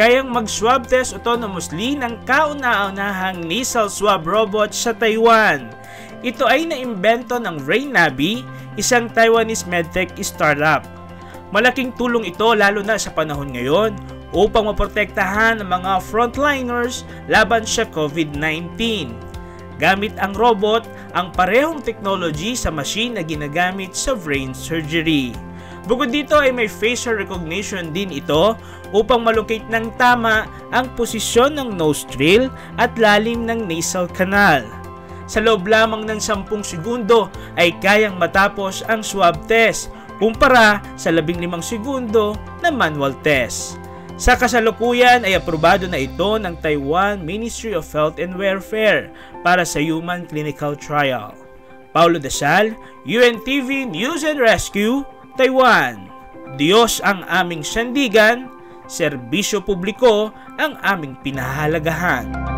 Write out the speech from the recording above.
kayang mag-swab test autonomously ng kauna-unahang nasal swab robot sa Taiwan. Ito ay naimbento ng Ray Nabi, isang Taiwanese medtech startup. Malaking tulong ito lalo na sa panahon ngayon upang maprotektahan ang mga frontliners laban sa COVID-19. Gamit ang robot ang parehong technology sa machine na ginagamit sa brain surgery. Bukod dito ay may facial recognition din ito upang malocate ng tama ang posisyon ng nostril at lalim ng nasal canal. Sa loob lamang ng 10 segundo ay kayang matapos ang swab test kumpara sa 15 segundo na manual test. Sa kasalukuyan ay aprobado na ito ng Taiwan Ministry of Health and Welfare para sa human clinical trial. Paulo Dasal, UNTV News and Rescue, Taiwan. Diyos ang aming sandigan, serbisyo publiko ang aming pinahalagahan.